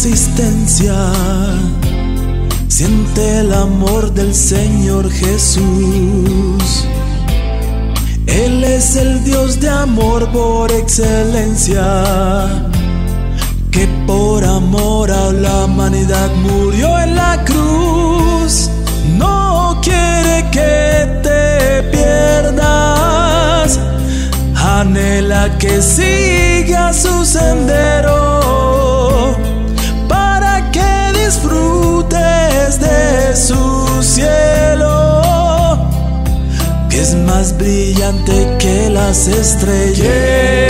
existencia. Siente el amor del Señor Jesús. Él es el Dios de amor por excelencia, que por amor a la humanidad murió en la cruz. No quiere que te pierdas, anhela que sigas su es más brillante que las estrellas.